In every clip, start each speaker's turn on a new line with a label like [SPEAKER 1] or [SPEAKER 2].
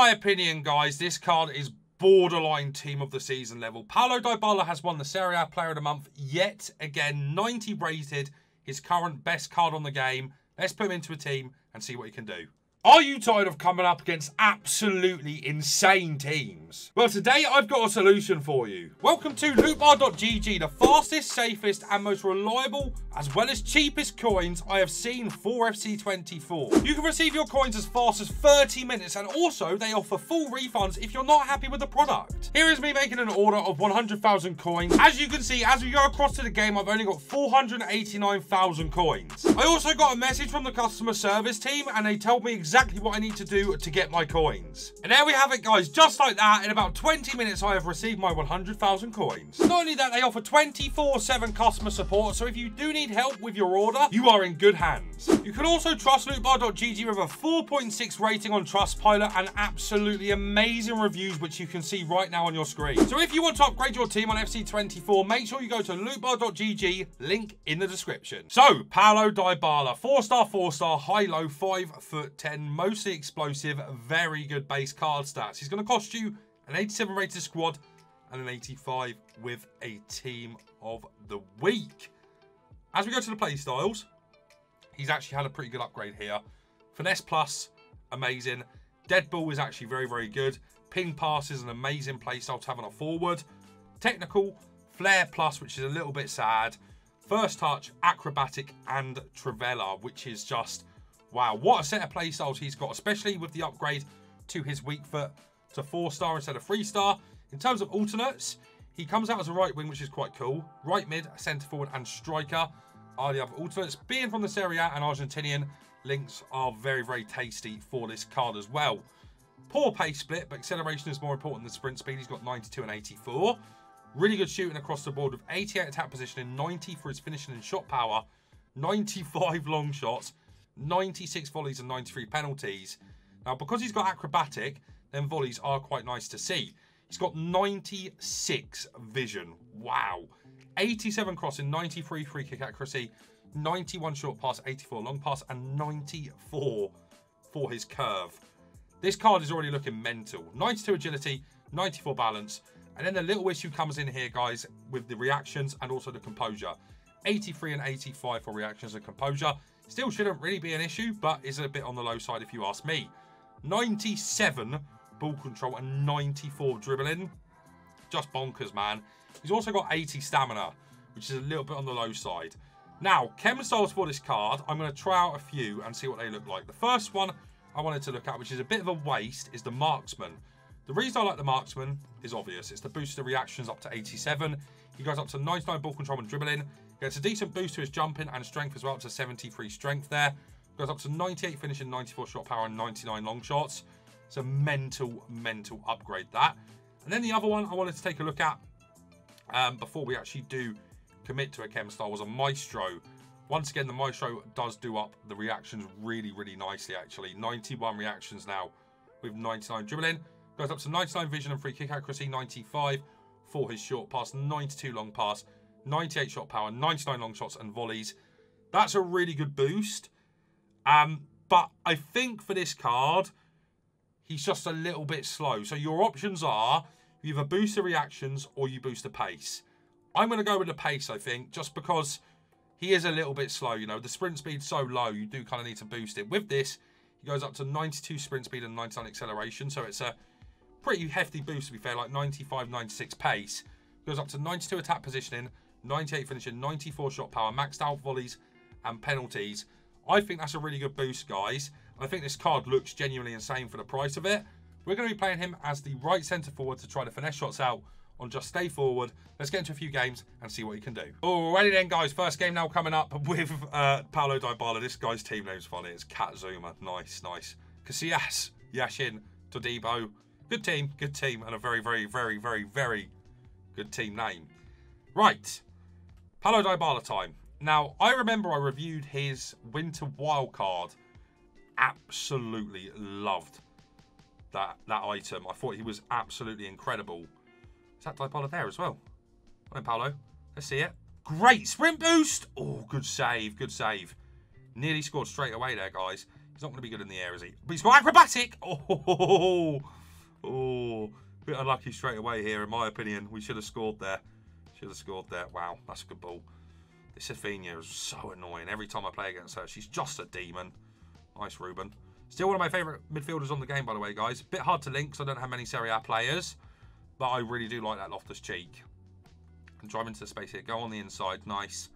[SPEAKER 1] my opinion, guys, this card is borderline team of the season level. Paulo Dybala has won the Serie A Player of the Month yet again. 90 rated, his current best card on the game. Let's put him into a team and see what he can do. Are you tired of coming up against absolutely insane teams? Well, today I've got a solution for you. Welcome to lootbar.gg, the fastest, safest, and most reliable, as well as cheapest coins I have seen for FC24. You can receive your coins as fast as 30 minutes, and also they offer full refunds if you're not happy with the product. Here is me making an order of 100,000 coins. As you can see, as we go across to the game, I've only got 489,000 coins. I also got a message from the customer service team, and they told me exactly exactly what I need to do to get my coins. And there we have it, guys. Just like that, in about 20 minutes, I have received my 100,000 coins. Not only that, they offer 24-7 customer support, so if you do need help with your order, you are in good hands. You can also trust lootbar.gg with a 4.6 rating on Trustpilot and absolutely amazing reviews, which you can see right now on your screen. So if you want to upgrade your team on FC24, make sure you go to lootbar.gg, link in the description. So, Paulo Dybala, 4-star, 4-star, high-low, 5 foot 10 mostly explosive, very good base card stats. He's going to cost you an 87 rated squad and an 85 with a team of the week. As we go to the play styles, he's actually had a pretty good upgrade here. Finesse Plus, amazing. Dead Ball is actually very, very good. Ping Pass is an amazing playstyle to have on a forward. Technical, Flair Plus, which is a little bit sad. First Touch, Acrobatic, and Trivela, which is just Wow, what a set of playstyles he's got, especially with the upgrade to his weak foot to four star instead of three star. In terms of alternates, he comes out as a right wing, which is quite cool. Right mid, centre forward, and striker are the other alternates. Being from the Serie A and Argentinian, links are very, very tasty for this card as well. Poor pace split, but acceleration is more important than sprint speed. He's got 92 and 84. Really good shooting across the board with 88 attack positioning, 90 for his finishing and shot power, 95 long shots, 96 volleys and 93 penalties. Now, because he's got acrobatic, then volleys are quite nice to see. He's got 96 vision. Wow. 87 crossing, 93 free kick accuracy, 91 short pass, 84 long pass, and 94 for his curve. This card is already looking mental. 92 agility, 94 balance. And then the little issue comes in here, guys, with the reactions and also the composure. 83 and 85 for reactions and composure. Still shouldn't really be an issue, but is a bit on the low side if you ask me. 97 ball control and 94 dribbling. Just bonkers, man. He's also got 80 stamina, which is a little bit on the low side. Now, chem for this card, I'm going to try out a few and see what they look like. The first one I wanted to look at, which is a bit of a waste, is the Marksman. The reason I like the Marksman is obvious. It's the booster reactions up to 87. He goes up to 99 ball control and dribbling. Gets a decent boost to his jumping and strength as well, up to 73 strength there. Goes up to 98 finishing, 94 shot power, and 99 long shots. It's a mental, mental upgrade that. And then the other one I wanted to take a look at um, before we actually do commit to a chem style was a Maestro. Once again, the Maestro does do up the reactions really, really nicely, actually. 91 reactions now with 99 dribbling. Goes up to 99 vision and free kick accuracy, 95 for his short pass, 92 long pass, 98 shot power, 99 long shots and volleys. That's a really good boost. Um, but I think for this card, he's just a little bit slow. So your options are you either boost the reactions or you boost the pace. I'm going to go with the pace, I think, just because he is a little bit slow. You know, the sprint speed's so low, you do kind of need to boost it. With this, he goes up to 92 sprint speed and 99 acceleration. So it's a pretty hefty boost, to be fair, like 95, 96 pace. Goes up to 92 attack positioning, 98 finishing, 94 shot power, maxed out volleys and penalties. I think that's a really good boost, guys. I think this card looks genuinely insane for the price of it. We're going to be playing him as the right centre forward to try to finesse shots out on just stay forward. Let's get into a few games and see what he can do. Alrighty then, guys. First game now coming up with uh, Paulo Dybala. This guy's team name's funny. It's Cat Zuma. Nice, nice. Casillas, Yashin, Todibo. Good team, good team, and a very, very, very, very, very good team name. Right. Paulo Dybala time. Now, I remember I reviewed his Winter Wildcard. Absolutely loved that, that item. I thought he was absolutely incredible. Is that Dybala there as well? Hi, Paulo. Let's see it. Great sprint boost. Oh, good save. Good save. Nearly scored straight away there, guys. He's not going to be good in the air, is he? But he's got acrobatic. Oh, oh, bit unlucky straight away here, in my opinion. We should have scored there. Should have scored there. Wow, that's a good ball. This Athenea is so annoying. Every time I play against her, she's just a demon. Nice, Ruben. Still one of my favourite midfielders on the game, by the way, guys. Bit hard to link because I don't have many Serie A players. But I really do like that Loftus-Cheek. Drive into the space here. Go on the inside. Nice.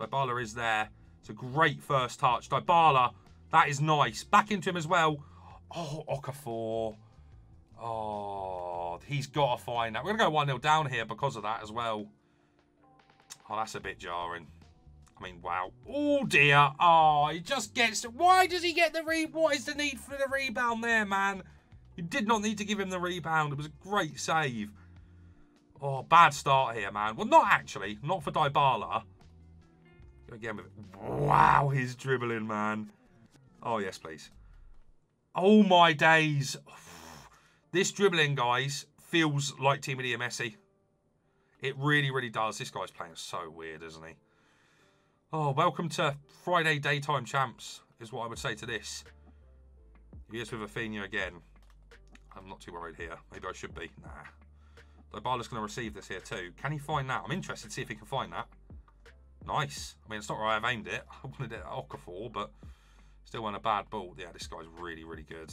[SPEAKER 1] Dybala is there. It's a great first touch. Dybala, that is nice. Back into him as well. Oh, Okafor. Oh, he's got to find that. We're going to go 1-0 down here because of that as well. Oh, that's a bit jarring. I mean, wow. Oh, dear. Oh, he just gets... Why does he get the re... What is the need for the rebound there, man? You did not need to give him the rebound. It was a great save. Oh, bad start here, man. Well, not actually. Not for Dybala. Again with... Wow, he's dribbling, man. Oh, yes, please. Oh, my days. This dribbling, guys, feels like Team of the Messi. It really, really does. This guy's playing so weird, isn't he? Oh, welcome to Friday Daytime Champs, is what I would say to this. He is with Athenea again. I'm not too worried here. Maybe I should be. Nah. Dybala's going to receive this here too. Can he find that? I'm interested to see if he can find that. Nice. I mean, it's not where I've aimed it. I wanted it at Okafor, but still went a bad ball. Yeah, this guy's really, really good.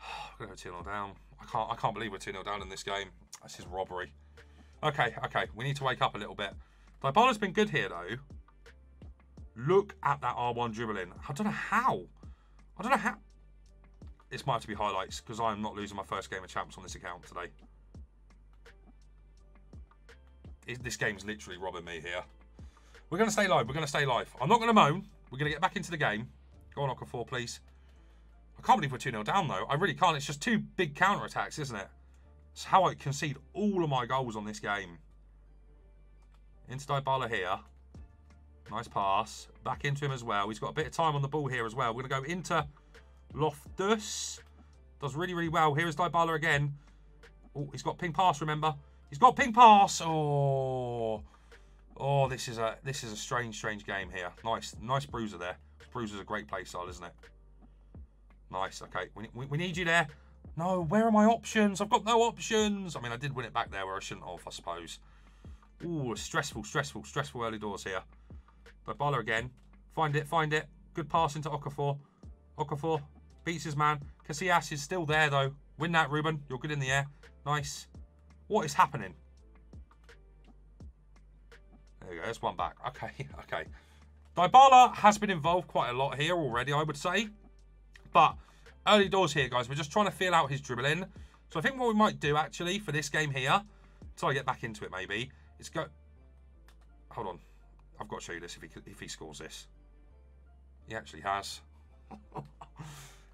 [SPEAKER 1] I'm going to go 2 down. I can't, I can't believe we're 2 0 down in this game. This is robbery. Okay, okay. We need to wake up a little bit. Dybala's been good here, though. Look at that R1 dribbling. I don't know how. I don't know how. This might have to be highlights because I'm not losing my first game of champs on this account today. This game's literally robbing me here. We're going to stay live. We're going to stay live. I'm not going to moan. We're going to get back into the game. Go on, Okafor, please. I can't believe we're 2 0 down, though. I really can't. It's just two big counter attacks, isn't it? It's how I concede all of my goals on this game. Into Dybala here. Nice pass. Back into him as well. He's got a bit of time on the ball here as well. We're going to go into Loftus. Does really, really well. Here is Dybala again. Oh, he's got ping pass, remember? He's got ping pass. Oh. Oh, this is a this is a strange, strange game here. Nice, nice bruiser there. Bruiser's a great play style, isn't it? Nice. Okay, we, we, we need you there. No, where are my options? I've got no options. I mean, I did win it back there where I shouldn't have, I suppose. Ooh, stressful, stressful, stressful early doors here. But Baller again. Find it, find it. Good pass into Okafor. Okafor beats his man. Casillas is still there, though. Win that, Ruben. You're good in the air. Nice. What is happening? There you go. There's one back. Okay, okay. Dybala has been involved quite a lot here already, I would say. But early doors here, guys. We're just trying to feel out his dribbling. So I think what we might do, actually, for this game here, until I get back into it, maybe, is go... Hold on. I've got to show you this if he, if he scores this. He actually has.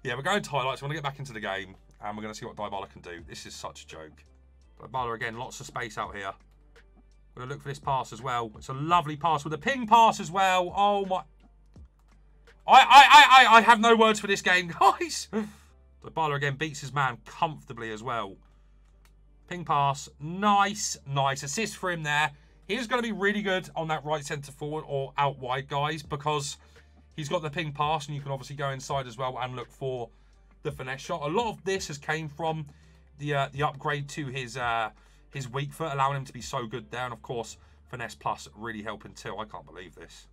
[SPEAKER 1] yeah, we're going to highlights. We're going to get back into the game, and we're going to see what Dybala can do. This is such a joke. Dybala, again, lots of space out here. We're going to look for this pass as well. It's a lovely pass with a ping pass as well. Oh, my... I, I, I, I have no words for this game, guys. Dybala again beats his man comfortably as well. Ping pass. Nice, nice. Assist for him there. He's going to be really good on that right centre forward or out wide, guys, because he's got the ping pass and you can obviously go inside as well and look for the finesse shot. A lot of this has came from the uh, the upgrade to his uh, his weak foot, allowing him to be so good there. And, of course, finesse plus really helping too. I can't believe this.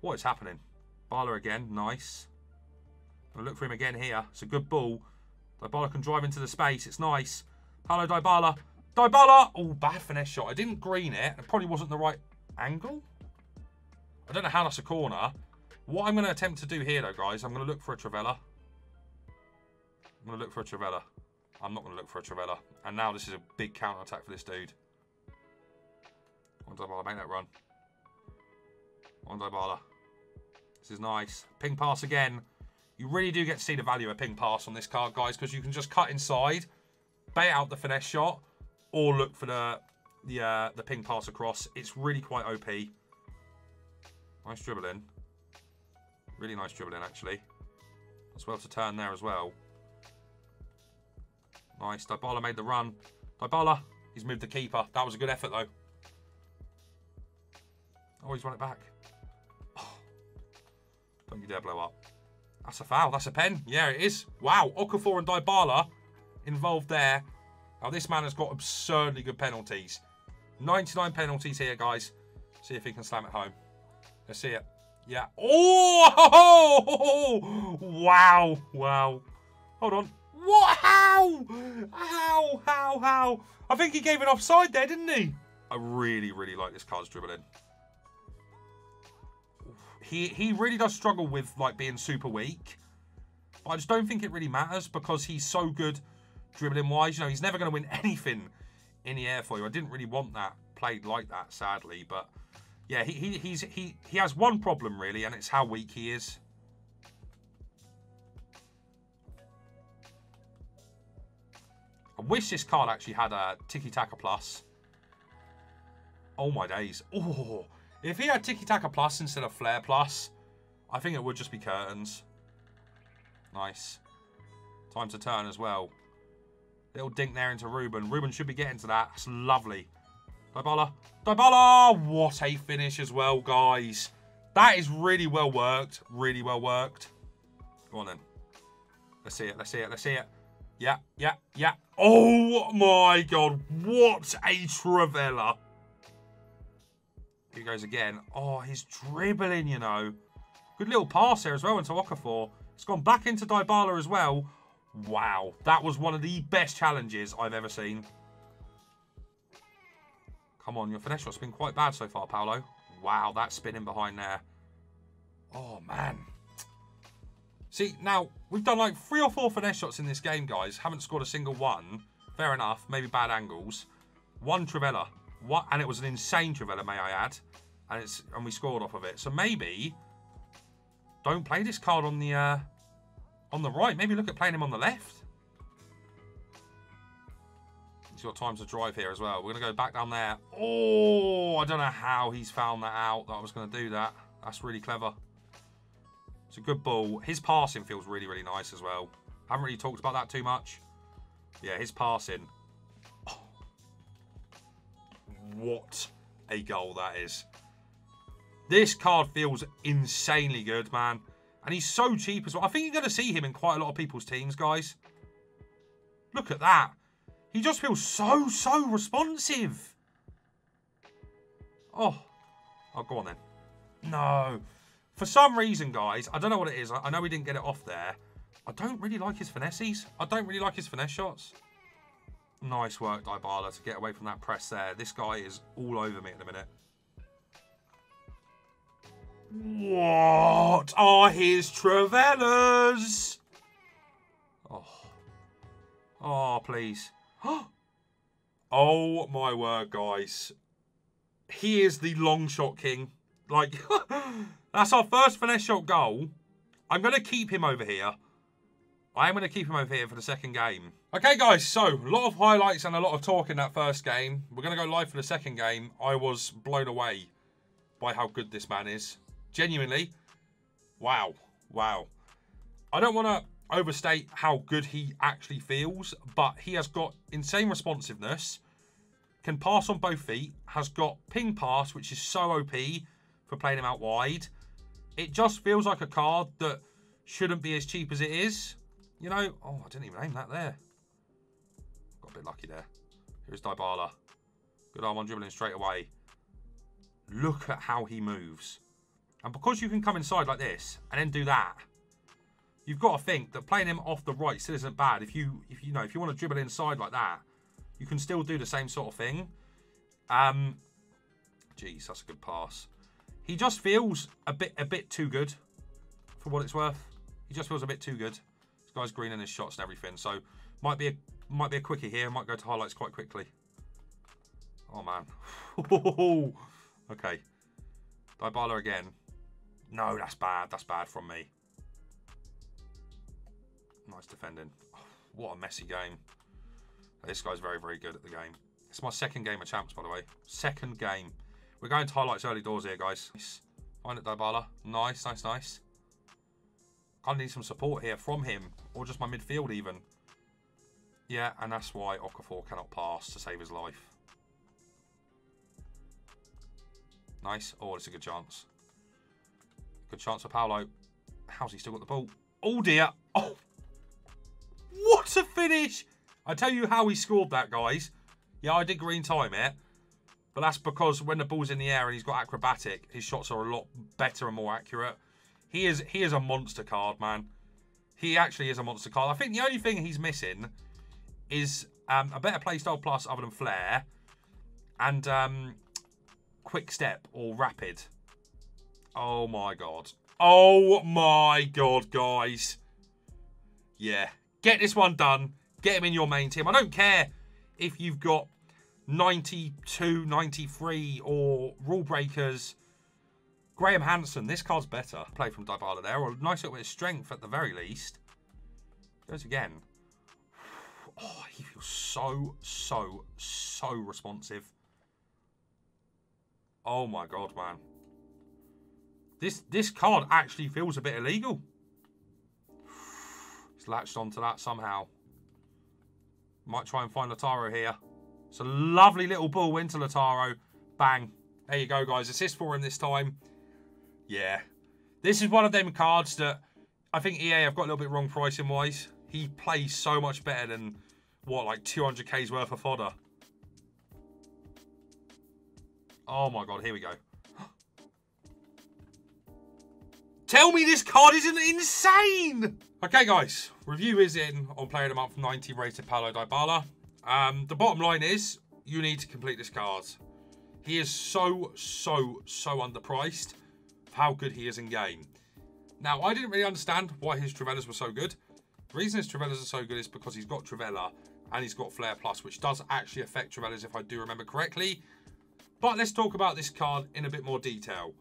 [SPEAKER 1] What is happening? Bala again. Nice. I'll look for him again here. It's a good ball. Dybala can drive into the space. It's nice. Hello, Dybala. Dybala! Oh, bad finesse shot. I didn't green it. It probably wasn't the right angle. I don't know how that's a corner. What I'm going to attempt to do here, though, guys, I'm going to look for a Trivela. I'm going to look for a Trivela. I'm not going to look for a Trivela. And now this is a big counter-attack for this dude. On Dybala, make that run. On Dybala. Is nice. Ping pass again. You really do get to see the value of ping pass on this card, guys, because you can just cut inside, bait out the finesse shot, or look for the the uh, the ping pass across. It's really quite OP. Nice dribbling. Really nice dribbling, actually. As well to turn there as well. Nice. Dybala made the run. Dybala. He's moved the keeper. That was a good effort, though. Oh, he's run it back. Don't you dare blow up. That's a foul. That's a pen. Yeah, it is. Wow. Okafor and Dybala involved there. Now, this man has got absurdly good penalties. 99 penalties here, guys. See if he can slam it home. Let's see it. Yeah. Oh! Wow. Wow. Hold on. What? How? How? How? How? I think he gave it offside there, didn't he? I really, really like this card's dribbling. He he really does struggle with like being super weak. But I just don't think it really matters because he's so good dribbling wise. You know, he's never going to win anything in the air for you. I didn't really want that played like that, sadly. But yeah, he, he he's he he has one problem really, and it's how weak he is. I wish this card actually had a Tiki Taka Plus. Oh my days. Oh, if he had Tiki Taka Plus instead of Flair Plus, I think it would just be curtains. Nice. Time to turn as well. Little dink there into Ruben. Ruben should be getting to that. That's lovely. Dybala. Dybala! What a finish as well, guys. That is really well worked. Really well worked. Go on then. Let's see it. Let's see it. Let's see it. Yeah, yeah, yeah. Oh my god. What a Trivela. Here goes again. Oh, he's dribbling, you know. Good little pass there as well into Okafor. It's gone back into Dybala as well. Wow. That was one of the best challenges I've ever seen. Come on, your finesse shot's been quite bad so far, Paulo. Wow, that spinning behind there. Oh, man. See, now, we've done like three or four finesse shots in this game, guys. Haven't scored a single one. Fair enough. Maybe bad angles. One Trivela. What? And it was an insane Trivela, may I add. And it's and we scored off of it. So maybe don't play this card on the uh, on the right. Maybe look at playing him on the left. He's got time to drive here as well. We're going to go back down there. Oh, I don't know how he's found that out, that I was going to do that. That's really clever. It's a good ball. His passing feels really, really nice as well. Haven't really talked about that too much. Yeah, his passing. What a goal that is. This card feels insanely good, man. And he's so cheap as well. I think you're going to see him in quite a lot of people's teams, guys. Look at that. He just feels so, so responsive. Oh. Oh, go on then. No. For some reason, guys, I don't know what it is. I know we didn't get it off there. I don't really like his finesses. I don't really like his finesse shots. Nice work, Dybala, to get away from that press there. This guy is all over me at the minute. What are his Trivelas? Oh. Oh, please. oh my word, guys. He is the long shot king. Like, that's our first finesse shot goal. I'm going to keep him over here. I am going to keep him over here for the second game. Okay, guys, so a lot of highlights and a lot of talk in that first game. We're going to go live for the second game. I was blown away by how good this man is. Genuinely. Wow. Wow. I don't want to overstate how good he actually feels, but he has got insane responsiveness, can pass on both feet, has got ping pass, which is so OP for playing him out wide. It just feels like a card that shouldn't be as cheap as it is. You know, oh, I didn't even aim that there. Got a bit lucky there. Here's Dybala. Good arm on dribbling straight away. Look at how he moves. And because you can come inside like this and then do that, you've got to think that playing him off the right still isn't bad. If you if you know if you want to dribble inside like that, you can still do the same sort of thing. Um, geez, that's a good pass. He just feels a bit a bit too good for what it's worth. He just feels a bit too good. This guy's green in his shots and everything, so might be a might be a quickie here. Might go to highlights quite quickly. Oh man. okay. Dybala again. No, that's bad. That's bad from me. Nice defending. Oh, what a messy game. This guy's very, very good at the game. It's my second game of champs, by the way. Second game. We're going to highlights early doors here, guys. Nice. Find it, Dybala. Nice, nice, nice. I need some support here from him, or just my midfield even. Yeah, and that's why Okafor cannot pass to save his life. Nice. Oh, it's a good chance. Good chance for Paulo. how's he still got the ball? Oh dear. Oh, what a finish! I tell you how he scored that, guys. Yeah, I did green time it. But that's because when the ball's in the air and he's got acrobatic, his shots are a lot better and more accurate. He is he is a monster card, man. He actually is a monster card. I think the only thing he's missing is um, a better playstyle plus other than Flair and um, Quick Step or Rapid. Oh my god. Oh my god, guys. Yeah. Get this one done. Get him in your main team. I don't care if you've got 92, 93 or rule breakers. Graham Hansen, this card's better. Play from Dybala there, or nice little bit of strength at the very least. Goes again. Oh, he feels so, so, so responsive. Oh my god, man. This this card actually feels a bit illegal. He's latched onto that somehow. Might try and find Lautaro here. It's a lovely little ball into Lautaro. Bang. There you go, guys. Assist for him this time. Yeah. This is one of them cards that I think EA have got a little bit wrong pricing-wise. He plays so much better than, what, like 200k's worth of fodder. Oh my god, here we go. Tell me this card isn't insane! Okay, guys, review is in on Player of the Month 90 rated Paulo Dybala. Um, the bottom line is you need to complete this card. He is so, so, so underpriced how good he is in game. Now, I didn't really understand why his Trivelas were so good. The reason his Trivelas are so good is because he's got Trivela and he's got Flair Plus, which does actually affect Trivelas if I do remember correctly. But let's talk about this card in a bit more detail.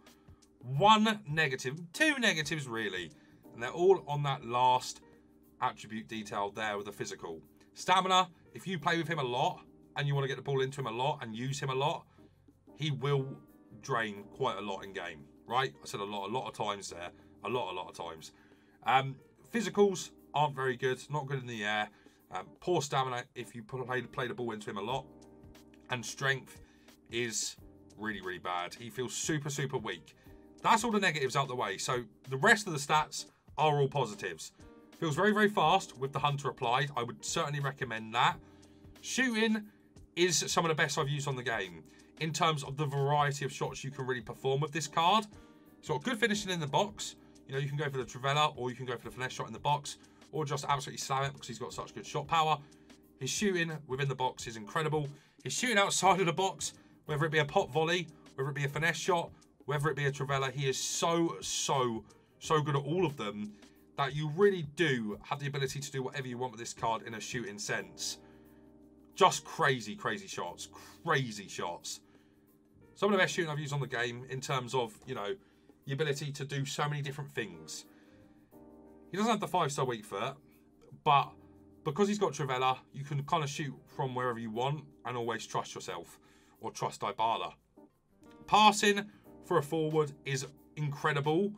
[SPEAKER 1] One negative, two negatives really, and they're all on that last attribute detail there with the physical. Stamina, if you play with him a lot and you want to get the ball into him a lot and use him a lot, he will drain quite a lot in game, right? I said a lot, a lot of times there. A lot, a lot of times. Um, physicals aren't very good, not good in the air. Um, poor stamina if you play, play the ball into him a lot. And strength is really, really bad. He feels super, super weak. That's all the negatives out the way. So the rest of the stats are all positives. Feels very, very fast with the Hunter applied. I would certainly recommend that. Shooting is some of the best I've used on the game in terms of the variety of shots you can really perform with this card. So good finishing in the box. You know, you can go for the Trivela or you can go for the finesse shot in the box or just absolutely slam it because he's got such good shot power. His shooting within the box is incredible. His shooting outside of the box, whether it be a pot volley, whether it be a finesse shot, whether it be a Trivela, he is so, so, so good at all of them that you really do have the ability to do whatever you want with this card in a shooting sense. Just crazy, crazy shots. Crazy shots. Some of the best shooting I've used on the game in terms of, you know, the ability to do so many different things. He doesn't have the five-star weak foot, but because he's got Trivela, you can kind of shoot from wherever you want and always trust yourself or trust Dybala. Passing for a forward is incredible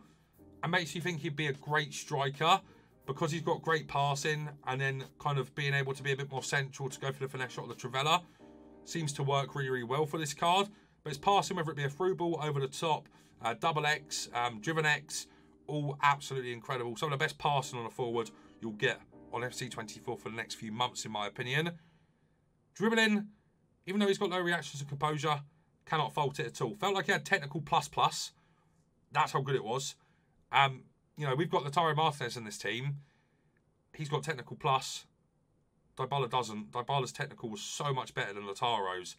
[SPEAKER 1] and makes you think he'd be a great striker because he's got great passing and then kind of being able to be a bit more central to go for the finesse shot of the Trivela seems to work really, really well for this card. But it's passing, whether it be a through ball over the top, uh, double X, um, driven X, all absolutely incredible. Some of the best passing on a forward you'll get on FC24 for the next few months, in my opinion. Dribbling, even though he's got low reactions and composure, Cannot fault it at all. Felt like he had technical plus plus. That's how good it was. Um, you know, we've got Lautaro Martinez in this team. He's got technical plus. Dybala doesn't. Dybala's technical was so much better than Lautaro's.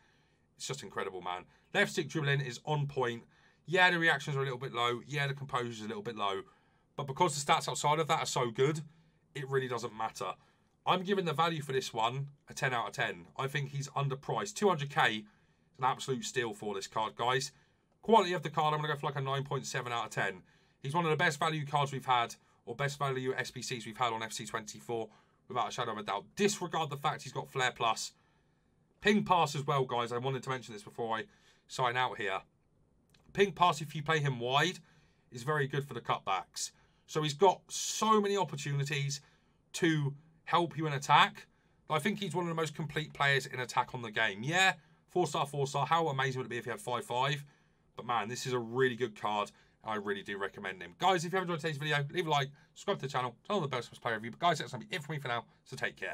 [SPEAKER 1] It's just incredible, man. Left stick dribbling is on point. Yeah, the reactions are a little bit low. Yeah, the composure is a little bit low. But because the stats outside of that are so good, it really doesn't matter. I'm giving the value for this one a 10 out of 10. I think he's underpriced. 200k is an absolute steal for this card, guys. Quality of the card, I'm going to go for like a 9.7 out of 10. He's one of the best value cards we've had, or best value SBCs we've had on FC24, without a shadow of a doubt. Disregard the fact he's got Flair Plus. Ping pass as well, guys. I wanted to mention this before I sign out here. Ping pass, if you play him wide, is very good for the cutbacks. So he's got so many opportunities to help you in attack. I think he's one of the most complete players in attack on the game. Yeah, Four star, four star. How amazing would it be if he had 5 5? But man, this is a really good card. I really do recommend him. Guys, if you have enjoyed today's video, leave a like, subscribe to the channel, turn on the bell player review. But guys, that's going to be it for me for now, so take care.